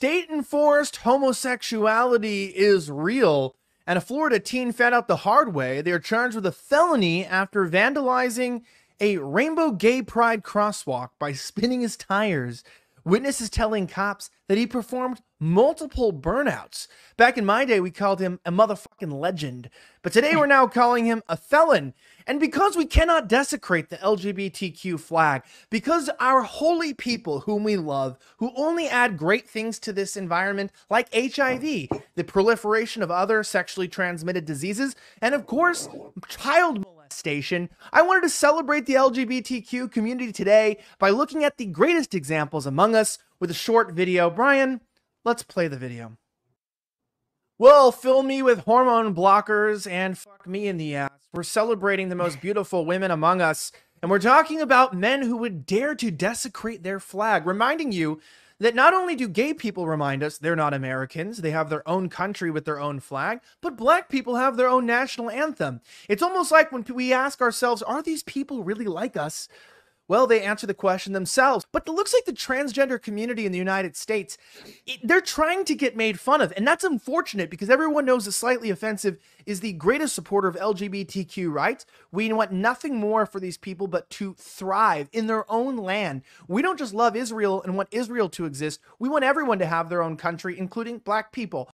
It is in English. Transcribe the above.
State enforced homosexuality is real, and a Florida teen found out the hard way. They are charged with a felony after vandalizing a rainbow gay pride crosswalk by spinning his tires. Witnesses telling cops that he performed multiple burnouts. Back in my day, we called him a motherfucking legend, but today we're now calling him a felon. And because we cannot desecrate the LGBTQ flag, because our holy people whom we love, who only add great things to this environment, like HIV, the proliferation of other sexually transmitted diseases, and of course, child molestation, I wanted to celebrate the LGBTQ community today by looking at the greatest examples among us with a short video. Brian, let's play the video. Well, fill me with hormone blockers and fuck me in the ass. We're celebrating the most beautiful women among us, and we're talking about men who would dare to desecrate their flag, reminding you that not only do gay people remind us they're not Americans, they have their own country with their own flag, but black people have their own national anthem. It's almost like when we ask ourselves, are these people really like us? Well, they answer the question themselves. But it looks like the transgender community in the United States, it, they're trying to get made fun of. And that's unfortunate because everyone knows the slightly offensive is the greatest supporter of LGBTQ rights. We want nothing more for these people but to thrive in their own land. We don't just love Israel and want Israel to exist. We want everyone to have their own country, including black people.